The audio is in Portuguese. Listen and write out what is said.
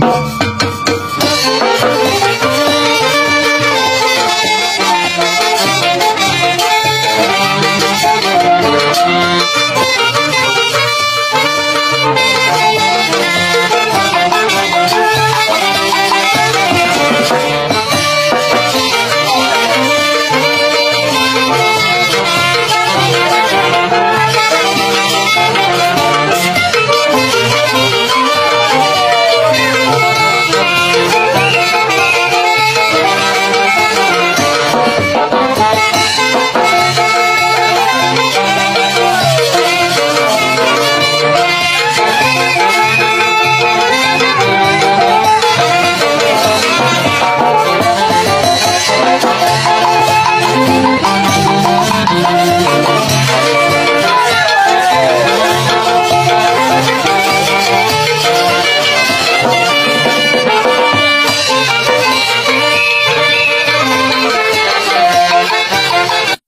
Música